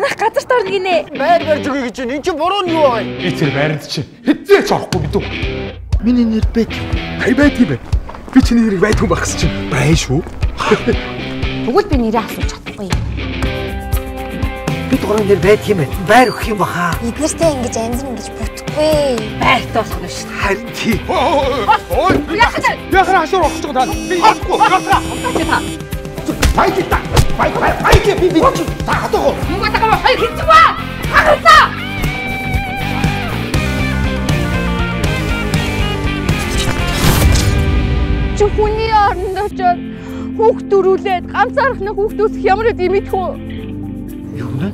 манайх газар орно гинэ. Байр барьж өгье гэж энэ чинь буруу нь юу вэ? Би тэр байранд чи хэзээ ч орохгүй бидүү. Миний нэр бэт. Хай байт юм бэ? Би чиний нэрийг байдгүй гэсэн чинь бай шүү. Тэгвэл би нэрээ асууж чадахгүй. Бид гурван нэр байт юм бэ? Байр өгөх юм баха. Эднэртэй ингэж амзэр ингэж бүтггүй. Байртай болох нь шүү. Харин тий. Ой, Яхаж яхаа хашуур гэж байгаа. Би яахгүй. Яхаа. чи та. Байг та. Байг байг байг би би. Та хатаагаа. Мөнгө тагаа хоёр хэлцэг ба. Хагалцаа. Чи хүний оронд очоод хүүхд дөрүүлээд ганцаархны хүүхдөөс ямар юм идэх вэ? Юу нэ?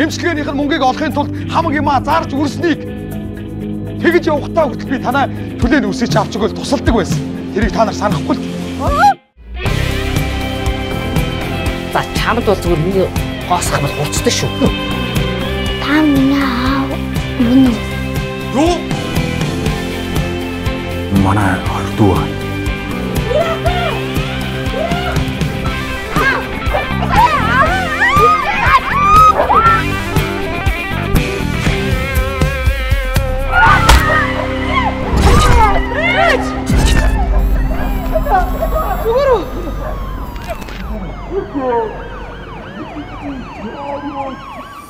Эмчилгээнийх нь мөнгийг олохын тулд хамаг юмаа зарж үрснийг тэгж явахтаа хүртэл би танаа төлөөний үсэж авч өгөөл тусалдаг байсан. Тэрийг та нар санахгүй л. За чамд бол зүгээр миний гоосох бол хуцтай шүү. Та миний аав мөн үү? Юу? Манай ордуу Oh, my God.